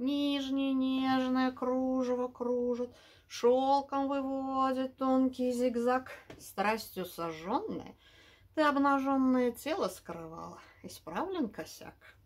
Нижнее нежное кружево кружит, Шелком выводит тонкий зигзаг, Страстью сожженное, Ты обнаженное тело скрывала, Исправлен косяк.